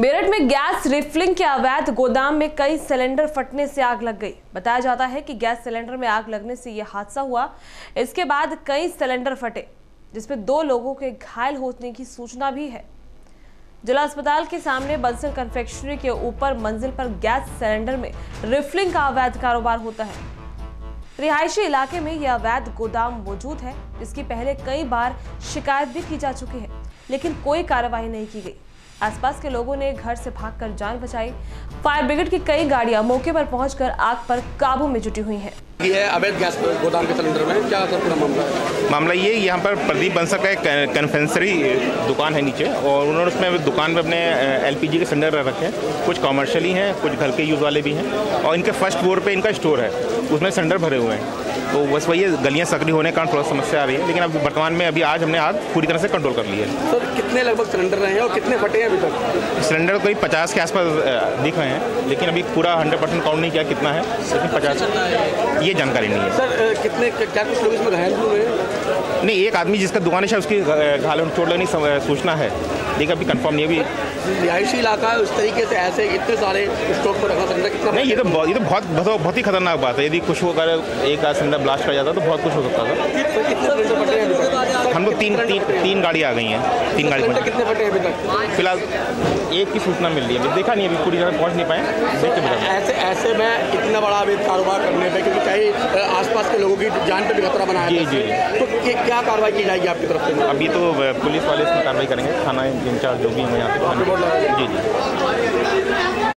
मेरठ में gas refilling के अवैध गोदाम में कई सिलेंडर फटने से आग लग गई। बताया जाता है कि गैस सिलेंडर में आग लगने से यह हादसा हुआ। इसके बाद कई सिलेंडर फटे, जिसमें दो लोगों के घायल होने की सूचना भी है। जिला अस्पताल के सामने बंसल कन्फेक्शनरी के ऊपर मंजिल पर गैस सिलेंडर में रिफिलिंग का अवैध कारोबार होता है। रिहायशी इलाके में यह अवैध गोदाम मौजूद है, जिसकी पहले कई बार शिकायत भी की जा चुकी है, लेकिन कोई कार्रवाई नहीं की गई। आसपास के लोगों ने घर से भागकर जान बचाई। फायर ब्रिगेड की कई गाड़ियाँ मौके पर पहुंचकर आग पर काबू में जुटी हुई हैं। ये है अवैध गैस गोदाम के सिलेंडर में? क्या सर पूरा मामला है? मामला ये यहाँ पर प्रदीप बंसल का एक कन्फेंसरी दुकान है नीचे और उन्होंने उसमें दुकान में अपने एलपीजी के सिलेंडर रखे हैं। कुछ कॉमर्शियली हैं कुछ घर के यूज़ वाले भी हैं और इनके फ़र्स्ट फ्लोर पे इनका स्टोर है। उसमें सिलेंडर भरे हुए हैं। तो बस वही गलियाँ सक्रिय होने के कारण थोड़ा समस्या आ रही है लेकिन अब वर्तमान में अभी आज हमने आग पूरी तरह से कंट्रोल कर ली है। सर कितने लगभग सिलेंडर रहे हैं और कितने फटे हैं अभी तक? सिलेंडर कोई पचास के आसपास दिख रहे हैं लेकिन अभी पूरा हंड्रेड परसेंट काउंट नहीं किया कितना है लेकिन पचास। ये जानकारी नहीं है। सर कितने क्या कुछ लोग इसमें घायल हुए नहीं एक आदमी जिसका दुकान है उसकी घायल चोट लगने सूचना है। देखिए अभी कंफर्म नहीं अभी रिहायशी इलाका है उस तरीके से ऐसे इतने सारे स्टॉक पर रखा सकता कितना नहीं ये तो बहुत ये तो बहुत बहुत, ही खतरनाक बात है। यदि कुछ होकर एक सिलेंडर ब्लास्ट कर जाता तो बहुत कुछ हो सकता था। तीन तीन तीन गाड़ी आ गई हैं तीन गाड़ी कितने फटे अभी तक? फ़िलहाल एक की सूचना मिल रही है। देखा नहीं अभी पूरी तरह पहुँच नहीं पाए। देख के ऐसे ऐसे में इतना बड़ा अभी कारोबार करने पर क्योंकि कई आसपास के लोगों की जान पर भी खतरा बनाया जी जी तो क्या कार्रवाई की जाएगी आपकी तरफ़ से? अभी तो पुलिस वाले इसमें कार्रवाई करेंगे। थाना इंचार्ज जो भी हैं यहाँ पे जी जी।